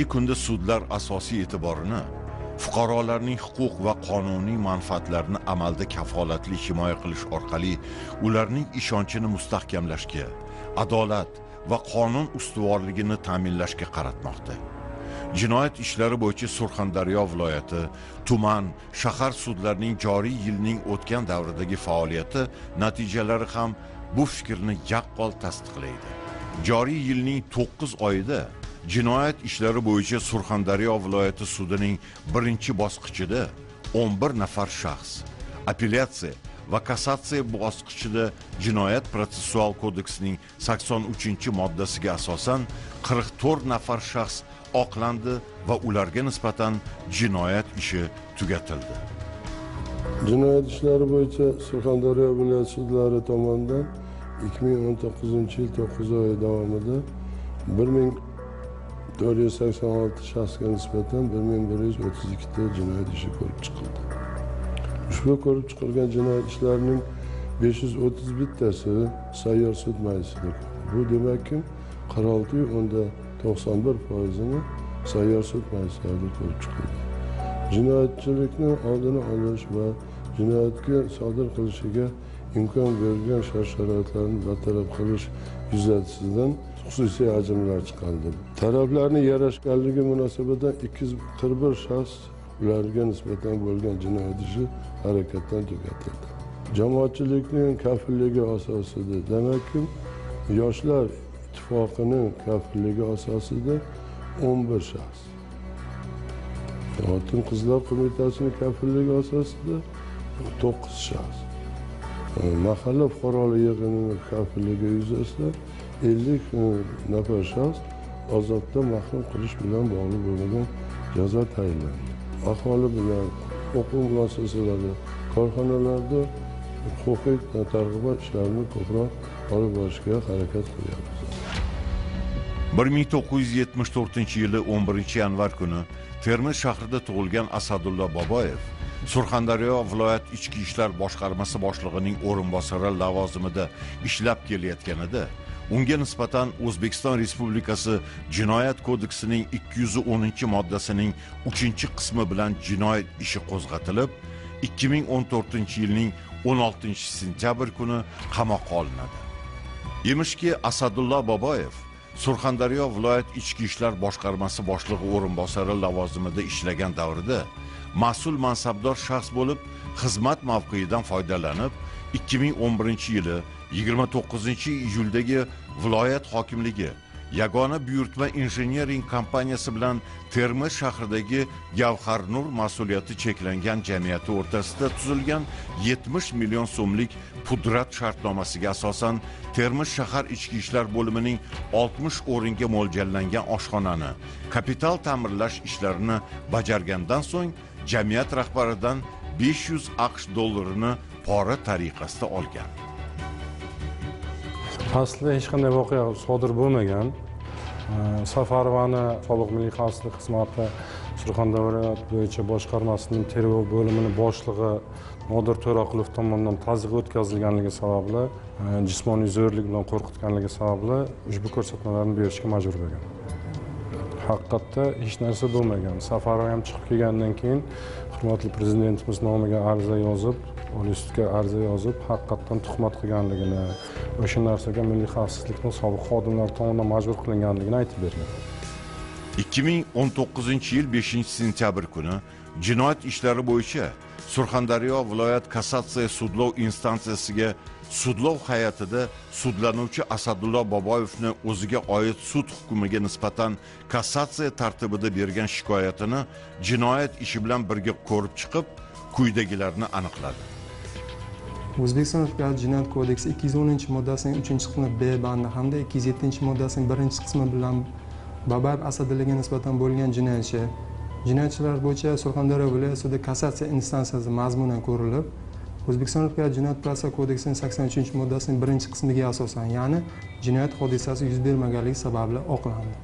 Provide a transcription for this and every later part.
bugungi kunda sudlar asosiy e'tiborini fuqarolarning huquq va qonuniy manfaatlarini amalda kafolatli himoya qilish orqali ularning ishonchini mustahkamlashga adolat va qonun ustuvorligini ta'minlashga qaratmoqda. Jinoyat ishlari bo'yicha surxondaryo viloyati tuman shahar sudlarining joriy yilning o'tgan davridagi faoliyati natijalari ham bu fikrni yaqqol tasdiqlaydi. Joriy yilning 9 oyida jinoyat ishlari bo'yicha surxondaryo viloyati sudining birinchi bosqichida 11 nafar shaxs apellyatsiya va kassatsiya bosqichida jinoyat protsessual kodeksining 83 moddasiga asosan 44 nafar shaxs oqlandi va ularga nisbatan jinoyat ishi tugatildi. Jinoyat ishlari bo'yicha surxondaryo viloyat sudlari tomonidan 2019 yil 9 oy davomida 1486 shaxsga nisbatan 1132 ta jinoyat ishi ko'rib chiqildi ushbu ko'rib chiqilgan jinoyat ishlarining 531 tasi sayyor sud majlisida bu demakki 46 o'nda 91 foizini sayyor sud majlislarida ko'rib chiqildi jinoyatchilikni oldini olish va jinoyatga sodir qilishiga imkon bergan shart sharoitlarni bartaraf qilish yuzasidan xususiy hajmlar chiqarildi taraflarni yarashganligi munosabatidan ikki yuz qirq bir shaxs ularga nisbatan bo'lgan jinoyat ishi harakatdan tugatildi. Jamoatchilikning kafilligi asosida demakki yoshlar ittifoqining kafilligi asosida o'n bir shaxs. Xotin qizlar qo'mitasining kafilligi asosida to'qqiz shaxs. Mahalla fuqarolar yig'inini kafilligi yuzasidan ellik nafar shaxs ozoddan mahrum qilish bilan bog'liq bo'lmagan jazo tayinlandi aholi bilan o'quv muassasalari korxonalarda huquqiy targ'ibot ishlarini ko'proq olib borishga harakat qilyapmiz 1974 yili 11 yanvar kuni termiz shahrida tug'ilgan asadullo boboyev surxondaryo viloyat ichki ishlar boshqarmasi boshlig'ining o'rinbosari lavozimida ishlab kelayotganida unga nisbatan o'zbekiston respublikasi jinoyat kodeksining 210 moddasining 3 qismi bilan jinoyat ishi qo'zg'atilib 2014 yilning 16 sentyabr kuni qamoqqa olinadi. Emishki asadullo boboyev surxondaryo viloyat ichki ishlar boshqarmasi boshlig'i o'rinbosari lavozimida ishlagan davrida mas'ul mansabdor shaxs bo'lib xizmat mavqeidan foydalanib 2011 yili 29 iyuldagi viloyat hokimligi yagona buyurtma injenering kompaniyasi bilan termiz shahridagi gavharnur mas'uliyati cheklangan jamiyati o'rtasida tuzilgan 70 million so'mlik pudrat shartnomasiga asosan termiz shahar ichki ishlar bo'limining 60 o'ringa mo'ljallangan oshxonani kapital ta'mirlash ishlarini bajargandan so'ng jamiyat rahbaridan 500 aqsh dollarini pora tariqasida olgan. Aslida hech qanday voqea sodir bo'lmagan. Safarovani sobiq milliy xavfsizlik xizmati surxondaryo viloyati bo'yicha boshqarmasining tergov bo'limini boshlig'i nodir to'raqulov tomonidan tazyiq o'tkazilganligi sababli e, jismoniy zo'rlik bilan qo'rqitganligi sababli ushbu ko'rsatmalarni berishga majbur bo'lgan. Haqiqatda hech narsa bo'lmagan. Safarov ham chiqib kelgandan keyin hurmatli prezidentimiz nomiga ariza yozib universitetga ariza yozib haqiqatdan tuhmat qilganligini o'sha narsaga milliy xavfsizlikni sobiq xodimlar tomonidan majbur qilinganligini aytib bergan. 2019 yil 5 sentyabr kuni jinoyat ishlari bo'yicha surxondaryo viloyat kassatsiya sudlov instansiyasiga sudlov hay'atida sudlanuvchi asadullo boboyevni o'ziga oid sud hukmiga nisbatan kassatsiya tartibida bergan shikoyatini jinoyat ishi bilan birga ko'rib chiqib quyidagilarni aniqladi. O'zbekiston respublikasi jinoyat kodeksi ikki yuz o'ninchi moddasining uchinchi qismi b bandi hamda ikki yuz yettinchi moddasining birinchi qismi bilan babayev asadullaga nisbatan bo'lgan jinoyat ishi jinoyatchilar bo'yicha surxondaryo viloyat sudi kassatsiya instansiyasi mazmunan ko'rilib o'zbekiston respublikasi jinoyat protsessual kodeksining sakson uchinchi moddasining birinchi qismiga asosan ya'ni jinoyat hodisasi yuz bermaganligi sababli oqlandi.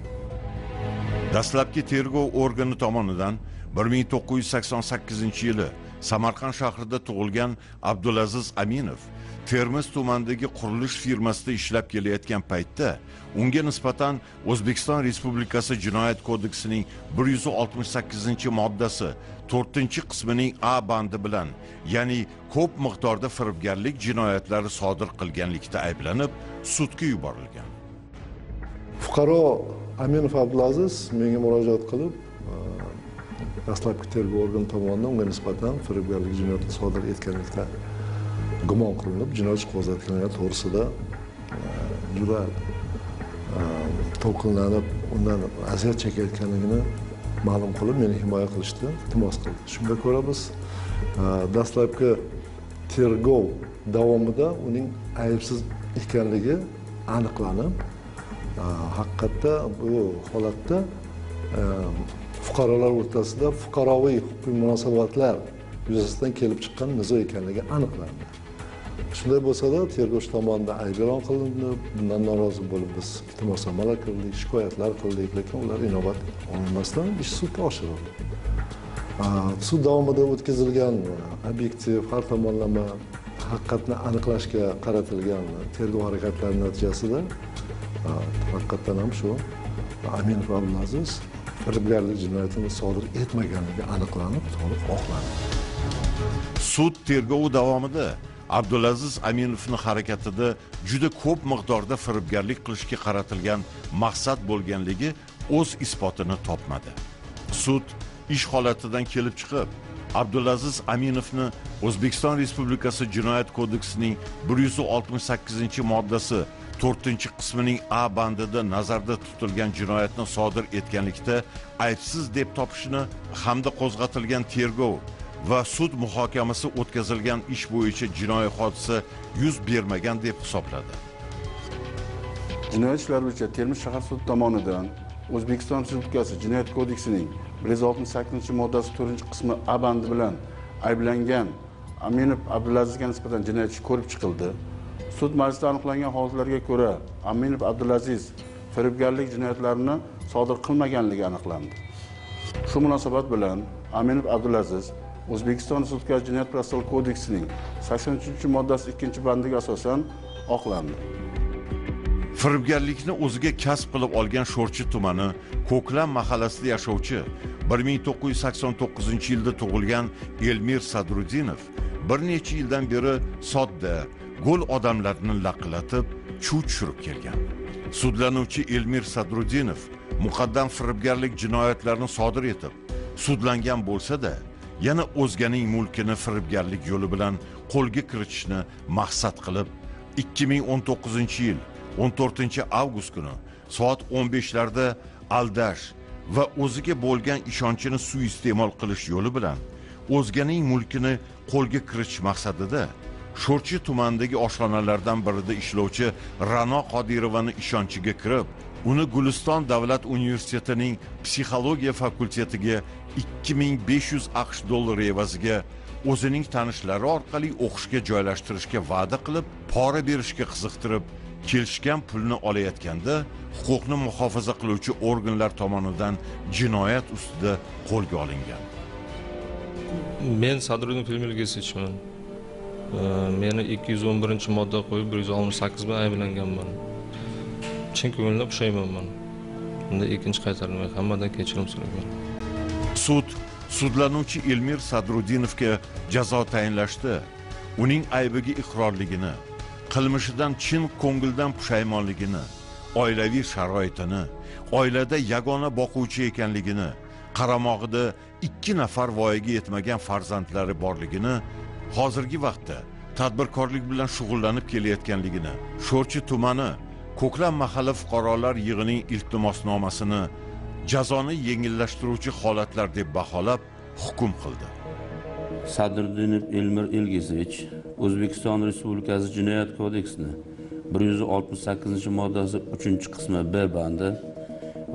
Dastlabki tergov organi tomonidan 1988 yili samarqand shahrida tug'ilgan abdulaziz aminov termiz tumanidagi qurilish firmasida ishlab kelayotgan paytda unga nisbatan o'zbekiston respublikasi jinoyat kodeksining 168 moddasi 4 qismining a bandi bilan ya'ni ko'p miqdorda firibgarlik jinoyatlari sodir qilganlikda ayblanib sudga yuborilgan. Fuqaro aminov abdulaziz menga murojaat qilib dastlabki tergov organi tomonidan unga nisbatan firibgarlik jinoyati sodir etganlikda gumon qilinib jinoyat ishi qo'zg'atilgani to'g'risida e, juda e, to'lqinlanib undan aziyat chekayotganligini ma'lum qilib meni himoya qilishni iltimos qildi. Shunga ko'ra biz e, dastlabki tergov davomida uning aybsiz ekanligi aniqlanib haqiqatda bu holatda fuqarolar o'rtasida fuqaroviy huquqiy munosabatlar yuzasidan kelib chiqqan nizo ekanligi aniqlandi. Shunday bo'lsada tergovchi tomonidan ayb e'lon qilindi bundan norozi bo'lib biz iltimosnomalar qildik shikoyatlar qildik lekin ular inobat olinmasdan ish sudga oshirildi. Sud davomida o'tkazilgan obyektiv har tomonlama haqiqatni aniqlashga qaratilgan tergov harakatlari natijasida haqiqatdan ham shu aminov abdulaziz firibgarlik jinoyatini sodir etmaganligi aniqlanib to'liq oqlandi. Sud tergovi davomida abdulaziz aminovni harakatida juda ko'p miqdorda firibgarlik qilishga qaratilgan maqsad bo'lganligi o'z isbotini topmadi. Sud ish holatidan kelib chiqib abdulaziz aminovni o'zbekiston respublikasi jinoyat kodeksining 168 moddasi to'rtinchi qismining a bandida nazarda tutilgan jinoyatni sodir etganlikda aybsiz deb topishni hamda qo'zg'atilgan tergov va sud muhokamasi o'tkazilgan ish bo'yicha jinoiy hodisa yuz bermagan deb hisobladi. Jinoyat ishlari bo'yicha termiz shahar sudi tomonidan o'zbekiston respublikasi jinoyat kodeksining bir yuz oltmish sakkizinchi moddasi to'rtinchi qismi a bandi bilan ayblangan aminov abdulazizga nisbatan jinoyat ishi ko'rib chiqildi. Sud majlisida aniqlangan holatlarga ko'ra aminov abdulaziz firibgarlik jinoyatlarini sodir qilmaganligi aniqlandi. Shu munosabat bilan aminov abdulaziz o'zbekiston respublikasi jinoyat protsessual kodeksining sakson uchinchi moddasi ikkinchi bandiga asosan oqlandi. Firibgarlikni o'ziga kasb qilib olgan sho'rchi tumani ko'klam mahallasida yashovchi 1989 yilda tug'ilgan elmir sadruddinov bir necha yildan beri sodda. Go'l odamlarni laqillatib chuv tushirib kelgan. Sudlanuvchi elmir sadruddinov muqaddam firibgarlik jinoyatlarini sodir etib sudlangan bo'lsa-da yana o'zganing mulkini firibgarlik yo'li bilan qo'lga kiritishni maqsad qilib 2019 yil 14 avgust kuni soat 15 larda aldash va o'ziga bo'lgan ishonchini suiiste'mol qilish yo'li bilan o'zganing mulkini qo'lga kiritish maqsadida sho'rchi tumanidagi oshxonalardan birida ishlovchi ra'no qodirovani ishonchiga kirib uni guliston davlat universitetining psixologiya fakultetiga 2500 aqsh dollari evaziga o'zining tanishlari orqali o'qishga joylashtirishga va'da qilib pora berishga qiziqtirib kelishgan pulni olayotganda huquqni muhofaza qiluvchi organlar tomonidan jinoyat ustida qo'lga olingan. Men meni 211 modda qo'yib 168 bilan ayblanganman. Chin ko'ngildan pushaymonman unda ikkinchi qaytarilmaydi hammadan kechirim so'rayman sud sudlanuvchi elmir sadruddinovga jazo tayinlashdi. Uning aybiga iqrorligini qilmishidan chin ko'ngildan pushaymonligini oilaviy sharoitini oilada yagona boquvchi ekanligini qaramog'ida ikki nafar voyaga yetmagan farzandlari borligini hozirgi vaqtda tadbirkorlik bilan shug'ullanib kelayotganligini sho'rchi tumani ko'klam mahalla fuqarolar yig'ining iltimosnomasini jazoni yengillashtiruvchi holatlar deb baholab hukm qildi. Sadriddinov elmir ilgizich o'zbekiston respublikasi jinoyat kodeksini bir yuz oltmish sakkizinchi moddasi uchinchi qismi b bandi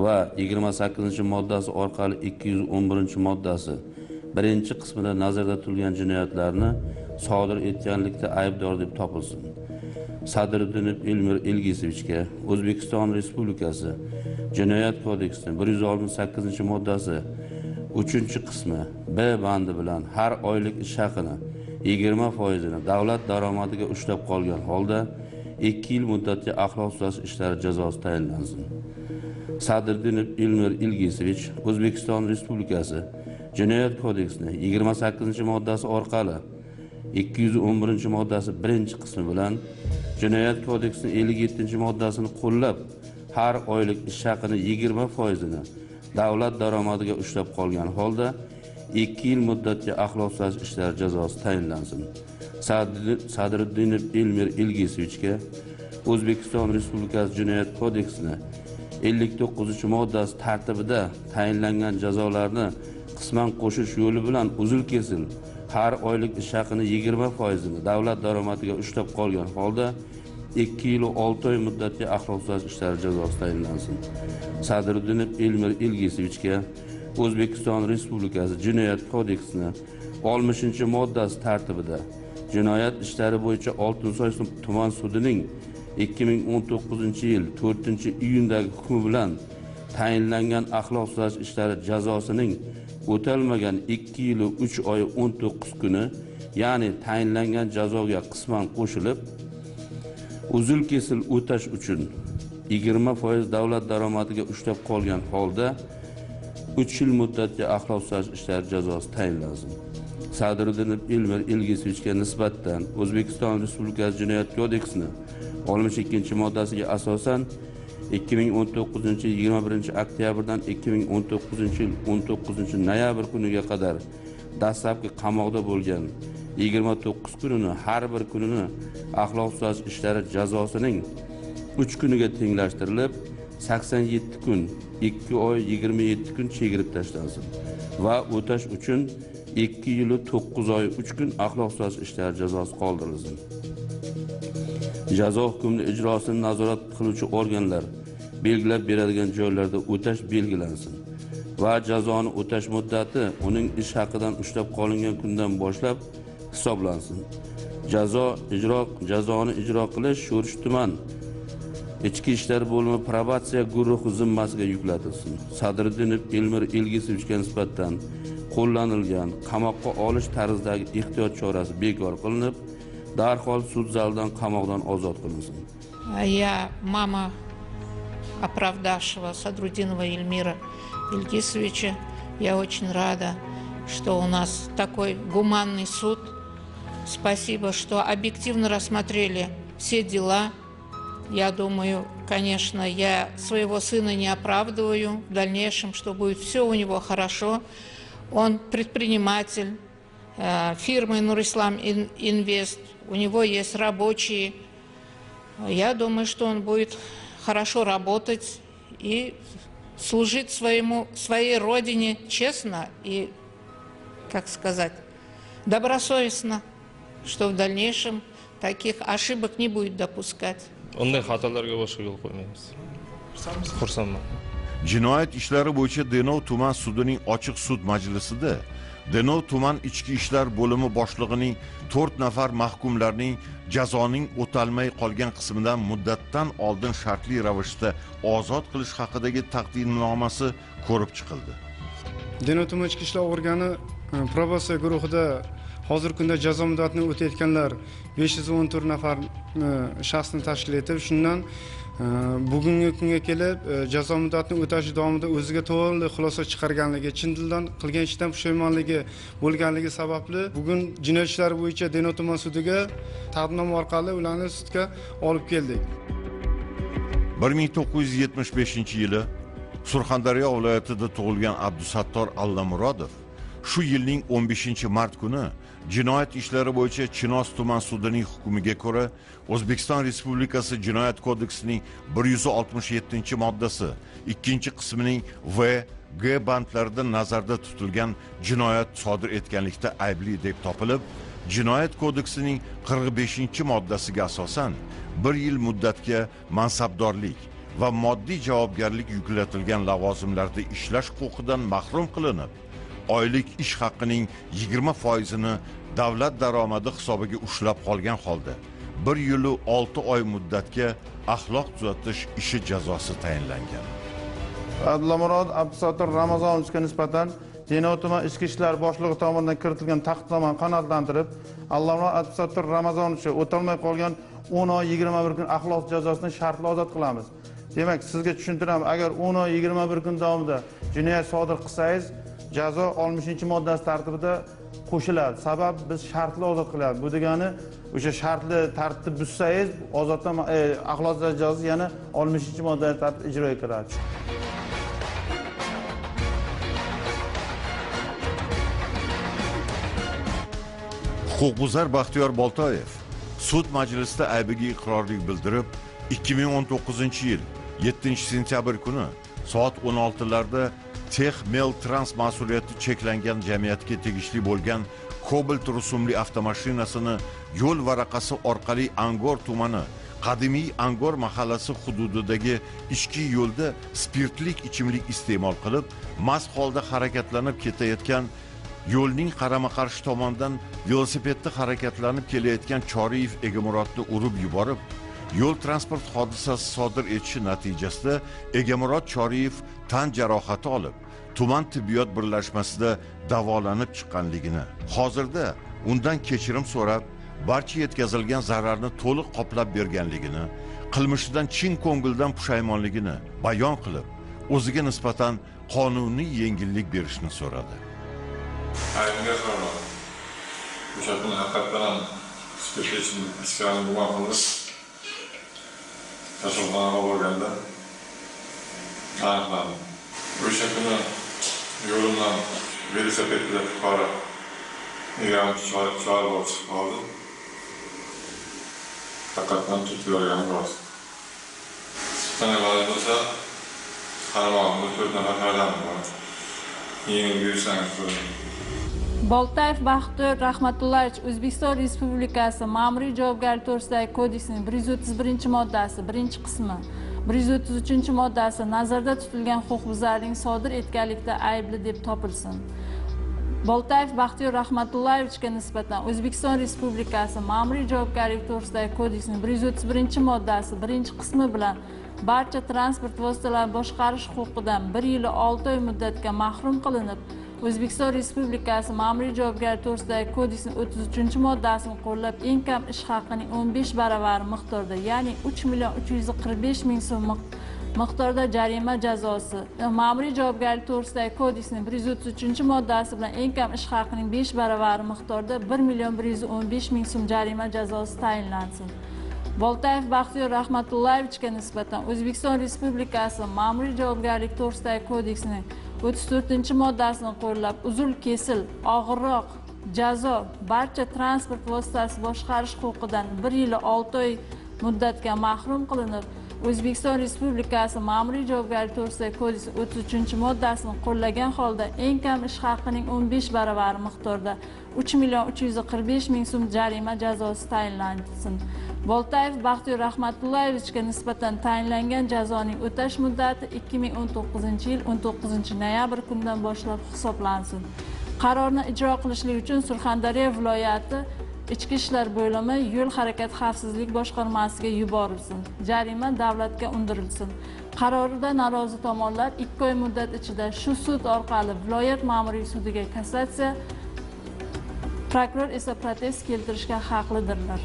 va yigirma sakkizinchi moddasi orqali ikki yuz o'n birinchi moddasi birinchi qismida nazarda tutilgan jinoyatlarni sodir etganlikda aybdor deb topilsin. Sadriddinov elmir ilgizovichga o'zbekiston respublikasi jinoyat kodeksining bir yuz oltmish sakkizinchi moddasi uchinchi qismi b bandi bilan har oylik ish haqini yigirma foizini davlat daromadiga ushlab qolgan holda ikki yil muddatga axloq axloqsizlash ishlari jazosi tayinlansin. Sadriddinov ilmir ilgisovich o'zbekiston respublikasi jinoyat kodeksining yigirma sakkizinchi moddasi orqali ikki yuz o'n birinchi moddasi birinchi qismi bilan jinoyat kodeksining ellik yettinchi moddasini qo'llab har oylik ish haqini yigirma foizini davlat daromadiga ushlab qolgan holda ikki yil muddatga axloqsizlash ishlari jazosi tayinlansin. Sadriddinov elmir ilgisovichga o'zbekiston respublikasi jinoyat kodeksini ellik to'qqizinchi moddasi tartibida tayinlangan jazolarni qisman qo'shish yo'li bilan uzil kesil har oylik ish haqini yigirma foizini davlat daromadiga ushlab qolgan holda ikki yil olti oy muddatga axloqsizlash ishlari jazosi tayinlansin. Sadriddinov elmir ilgisovichga o'zbekiston respublikasi jinoyat kodeksini oltmishinchi moddasi tartibida jinoyat ishlari bo'yicha oltinsoy tuman sudining 2019 yil 4 iyundagi hukmi bilan tayinlangan axloqsizlash ishlari jazosining o'talmagan 2 yil 3 oy 19 kuni ya'ni tayinlangan jazoga qisman qo'shilib uzil kesil o'tash uchun 20% davlat daromadiga ushlab qolgan holda 3 yil muddatga axloqsizlash ishlari jazosi tayinlansin. Sadriddinov ilmir ilgisovichga nisbatan o'zbekiston respublikasi jinoyat kodeksini 62 moddasiga asosan 2019 yil 21 oktyabrdan 2019 yil 19 noyabr kuniga qadar dastlabki qamoqda bo'lgan 29 kunini har bir kunini axloq tuzatish ishlari jazosining 3 kuniga tenglashtirilib 87 kun 2 oy 27 kun chegirib tashlansin va o'tash uchun 2 yilu 9 oy 3 kun axloq tuzatish ishlari jazosi qoldirilsin. Jazo hukmini ijrosini nazorat qiluvchi organlar belgilab beradigan joylarda o'tash belgilansin. Va jazoni o'tash muddati uning ish haqidan ushlab qolingan kundan boshlab hisoblansin. Jazo ijro jazoni ijro qilish sho'rish tuman ichki ishlar bo'limi probatsiya guruhi zimmasiga yuklatilsin. Sadriddinov elmir ilgisovichga nisbatan qo'llanilgan qamoqqa olish tarzidagi ehtiyot chorasi bekor qilinib darhol sud zalidan qamoqdan ozod qilinsin. Я мама оправдавшего Садрудинова Эльмира Ильгисовича. Я очень рада, что у нас такой гуманный суд. Спасибо, что объективно рассмотрели все дела. Я думаю, конечно, я своего сына не оправдываю в дальнейшем, что будет все у него хорошо. Он предприниматель э, фирмы Нурислам Ин- Инвест. У него есть рабочие. Я думаю, что он будет хорошо работать и служить своему, своей родине честно и, как сказать, добросовестно, что в дальнейшем таких ошибок не будет допускать. unday xatolarga boshqa yo'l qo'ymaymiz jinoyat ishlari bo'yicha denov tuman sudining ochiq sud majlisida. Denov tuman ichki ishlar bo'limi boshlig'ining to'rt nafar mahkumlarning jazoning o'talmay qolgan qismidan muddatdan oldin shartli ravishda ozod qilish haqidagi taqdimnomasi ko'rib chiqildi. Denov tuman ichki ishlar organi e, probatsiya guruhida hozirgi kunda jazo muddatini o'tayotganlar besh yuz o'n to'rt nafar e, shaxsni tashkil etib shundan bugungi kunga kelib e, jazo muddatini o'tash davomida o'ziga to'liq xulosa chiqarganligi chin dildan qilgan ishidan pushaymonligi bo'lganligi sababli bugun jinoyat ishlari bo'yicha denov tuman sudiga taqdimnoma orqali ularni sudga olib keldik. 1975 yili surxondaryo viloyatida tug'ilgan abdusattor allamurodov shu yilning 15 mart kuni jinoyat ishlari bo'yicha chinoz tuman sudining hukmiga ko'ra o'zbekiston respublikasi jinoyat kodeksining 167 moddasi ikkinchi qismining v g bandlarida nazarda tutilgan jinoyat sodir etganlikda aybli deb topilib jinoyat kodeksining 45 moddasiga asosan bir yil muddatga mansabdorlik va moddiy javobgarlik yuklatilgan lavozimlarda ishlash huquqidan mahrum qilinib oylik ish haqining 20 foizini davlat daromadi hisobiga ushlab qolgan holda bir yilu 6 oy muddatga axloq tuzatish ishi jazosi tayinlangan abdullamurod Abdusattor ramazonovichga nisbatan Denov tuman ichki ishlar boshlig'i tomonidan kiritilgan taqiqnomani qanoatlantirib, allamurod abdusotir Ramazonovich o'tolmay qolgan 10 oy 21 kun axloq jazosini shartli ozod qilamiz. Demak, sizga tushuntiraman, agar 10 oy 21 kun davomida jinoyat sodir qilsangiz, jazo 60-moddasi tartibida qo'shiladi. Sabab biz shartli ozod qilamiz Bu degani o'sha shartli tartibni buzsangiz, ozoddan e, jazo jazosi yana 60-moddasi tartibida ijroga kiradi. huquqbuzar baxtiyor boltoyev sud majlisida aybiga iqrorlik bildirib 2019 yil 7 sentyabr kuni soat 16 larda tex mel trans mas'uliyati cheklangan jamiyatga tegishli bo'lgan Cobalt rusumli avtomashinasini yo'l varaqasi orqali angor tumani qadimiy angor mahallasi hududidagi ichki yo'lda spirtlik ichimlik iste'mol qilib mast holda harakatlanib ketayotgan yo'lning qarama qarshi tomonidan velosipedda harakatlanib kelayotgan choriyev egamurodni urib yuborib yo'l transport hodisasi sodir etishi natijasida egamurod choriyev tan jarohati olib tuman tibbiyot birlashmasida davolanib chiqqanligini. Hozirda undan kechirim so'rab barcha yetkazilgan zararni to'liq qoplab berganligini qilmishidan chin ko'ngildan pushaymonligini bayon qilib o'ziga nisbatan qonuniy yengillik berishni so'radi. O'sha kuni haqiqatdan ham spirtli ichkilarni gumon qilib kasalxonaga borganda aniqlandi. O'sha kuni yo'limdan velosipedda fuqaro egamni chorib olib chiqib qoldi. Haqiqatdan tutib yuborganim rost. Chiqqan bo'lsa, qaramog'imda to'rt nafar farzandim bor. Yengil buyursangiz so'rayman. boltayev baxtiyor rahmatullayevich o'zbekiston respublikasi ma'muriy javobgarlik to'g'risidagi kodeksining bir yuz o'ttiz birinchi moddasi birinchi qismi bir yuz o'ttiz uchinchi moddasi nazarda tutilgan huquqbuzarlik sodir etganlikda aybli deb topilsin. Boltayev baxtiyor rahmatullayevichga nisbatan o'zbekiston respublikasi ma'muriy javobgarlik to'g'risidagi kodeksining bir yuz o'ttiz birinchi moddasi birinchi qismi bilan barcha transport vositalarini boshqarish huquqidan bir yil olti oy muddatga mahrum qilinib o'zbekiston respublikasi ma'muriy javobgarlik to'g'risidagi kodeksning o'ttiz uchinchi moddasini qo'llab eng kam ish haqining o'n besh baravari miqdorda ya'ni uch million uch yuz qirq besh ming so'm miqdorda jarima jazosi. E, ma'muriy javobgarlik to'g'risidagi kodeksning bir yuz o'ttiz uchinchi moddasi bilan eng kam ish haqining besh baravari miqdorda bir million bir yuz o'n besh ming so'm jarima jazosi tayinlansin. Boltayev baxtiyor rahmatullayevichga nisbatan o'zbekiston respublikasi ma'muriy javobgarlik to'g'risidagi kodeksining o'ttiz to'rtinchi moddasini qo'llab uzul kesil og'irroq jazo barcha transport vositasi boshqarish huquqidan bir yil olti oy muddatga mahrum qilinib o'zbekiston respublikasi ma'muriy javobgarlik to'g'risidagi kodeks o'ttiz uchinchi moddasini qo'llagan holda eng kam ish haqining o'n besh baravari miqdorda uch million uch yuz qirq besh ming so'm jarima jazosi tayinlansin. Boltayev baxtiyor rahmatullayevichga nisbatan tayinlangan jazoning o'tash muddati ikki ming o'n to'qqizinchi yil o'n to'qqizinchi noyabr kunidan boshlab hisoblansin. Qarorni ijro qilishlik uchun surxondaryo viloyati ichki ishlar bo'limi yo'l harakati xavfsizlik boshqarmasiga yuborilsin jarima davlatga undirilsin. Qarorida norozi tomonlar ikki oy muddat ichida shu sud orqali viloyat ma'muriy sudiga kassatsiya prokuror esa protest keltirishga haqlidirlar.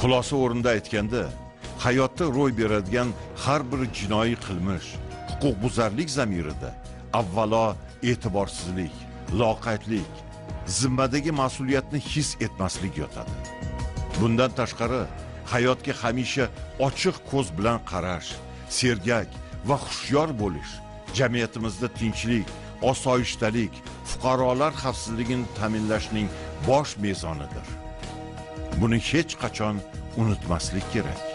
Xulosa o'rinda aytganda hayotda ro'y beradigan har bir jinoiy qilmish huquqbuzarlik zamirida avvalo e'tiborsizlik loqaydlik zimmadagi mas'uliyatni his etmaslik yotadi. Bundan tashqari hayotga hamisha ochiq ko'z bilan qarash sergak va hushyor bo'lish jamiyatimizda tinchlik osoyishtalik fuqarolar xavfsizligini ta'minlashning bosh mezonidir. Buni hech qachon unutmaslik kerak.